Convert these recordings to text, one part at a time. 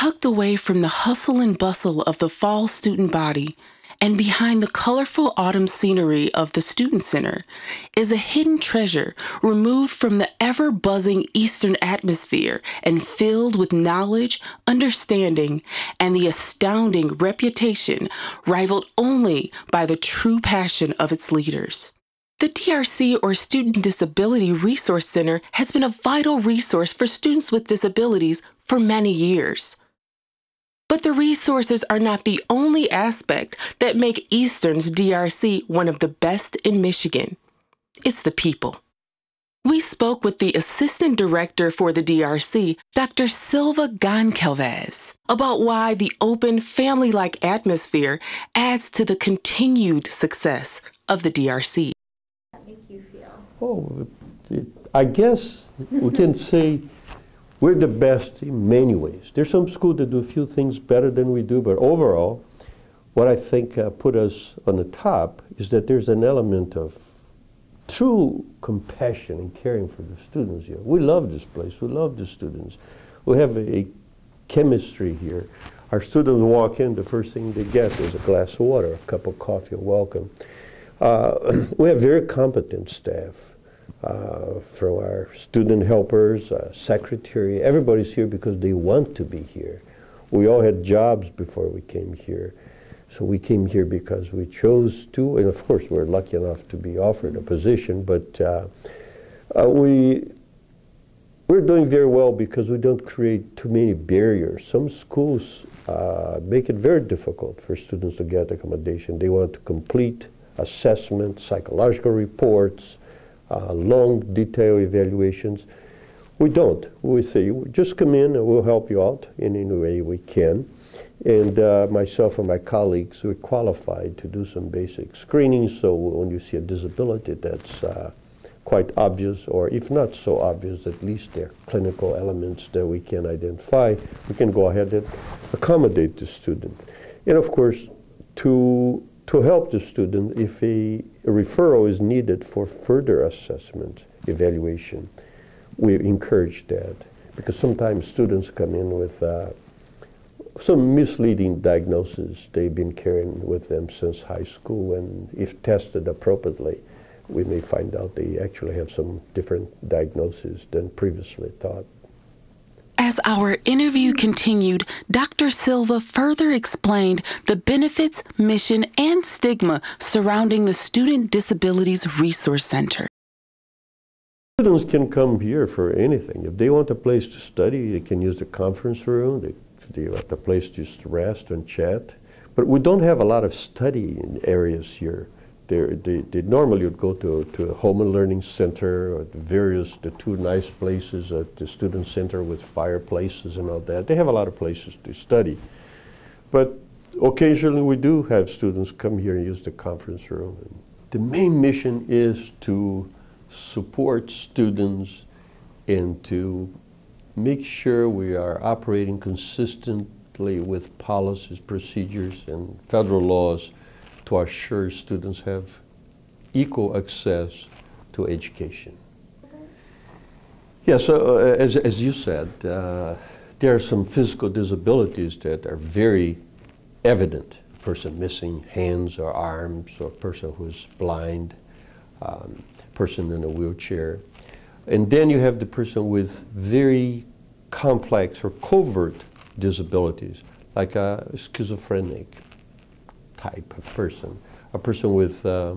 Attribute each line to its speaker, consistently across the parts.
Speaker 1: Tucked away from the hustle and bustle of the fall student body and behind the colorful autumn scenery of the Student Center is a hidden treasure removed from the ever buzzing Eastern atmosphere and filled with knowledge, understanding, and the astounding reputation rivaled only by the true passion of its leaders. The DRC or Student Disability Resource Center has been a vital resource for students with disabilities for many years. But the resources are not the only aspect that make Eastern's DRC one of the best in Michigan. It's the people. We spoke with the Assistant Director for the DRC, Dr. Silva Goncalves, about why the open, family like atmosphere adds to the continued success of the DRC. That make you feel?
Speaker 2: Oh, I guess we can say we're the best in many ways. There's some schools that do a few things better than we do, but overall, what I think uh, put us on the top is that there's an element of true compassion and caring for the students here. We love this place. We love the students. We have a, a chemistry here. Our students walk in, the first thing they get is a glass of water, a cup of coffee, a welcome. Uh, we have very competent staff uh, from our student helpers, uh, secretary. Everybody's here because they want to be here. We all had jobs before we came here. So we came here because we chose to, and of course we're lucky enough to be offered a position, but uh, uh, we, we're doing very well because we don't create too many barriers. Some schools uh, make it very difficult for students to get accommodation. They want to complete assessment, psychological reports, uh, long, detailed evaluations. We don't. We say, just come in and we'll help you out in any way we can. And uh, myself and my colleagues, we're qualified to do some basic screening, so when you see a disability that's uh, quite obvious, or if not so obvious, at least there are clinical elements that we can identify, we can go ahead and accommodate the student. And of course, to to help the student if a, a referral is needed for further assessment, evaluation. We encourage that because sometimes students come in with uh, some misleading diagnosis they've been carrying with them since high school, and if tested appropriately, we may find out they actually have some different diagnoses than previously thought.
Speaker 1: As our interview continued, Dr. Silva further explained the benefits, mission, and stigma surrounding the Student Disabilities Resource Center.
Speaker 2: Students can come here for anything. If they want a place to study, they can use the conference room. They, they want a place just to rest and chat. But we don't have a lot of study areas here they, they normally would go to, to a Holman learning center or the various, the two nice places at the student center with fireplaces and all that. They have a lot of places to study. But occasionally we do have students come here and use the conference room. The main mission is to support students and to make sure we are operating consistently with policies, procedures, and federal laws to assure students have equal access to education. Yeah, so uh, as, as you said, uh, there are some physical disabilities that are very evident. A person missing hands or arms, or a person who's blind, um, person in a wheelchair. And then you have the person with very complex or covert disabilities, like a schizophrenic type of person, a person with uh,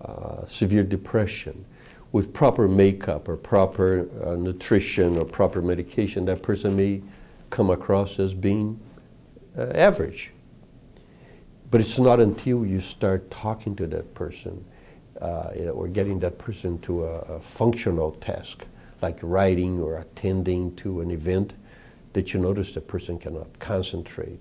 Speaker 2: uh, severe depression, with proper makeup or proper uh, nutrition or proper medication, that person may come across as being uh, average. But it's not until you start talking to that person uh, or getting that person to a, a functional task, like writing or attending to an event, that you notice the person cannot concentrate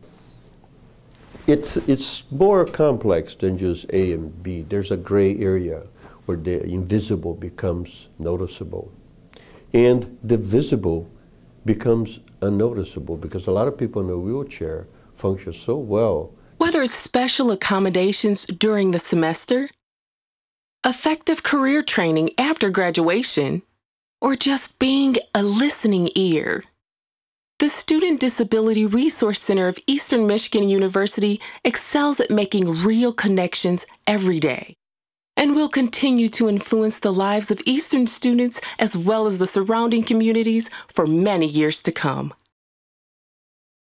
Speaker 2: it's, it's more complex than just A and B. There's a gray area where the invisible becomes noticeable. And the visible becomes unnoticeable because a lot of people in a wheelchair function so well.
Speaker 1: Whether it's special accommodations during the semester, effective career training after graduation, or just being a listening ear. The Student Disability Resource Center of Eastern Michigan University excels at making real connections every day and will continue to influence the lives of Eastern students as well as the surrounding communities for many years to come.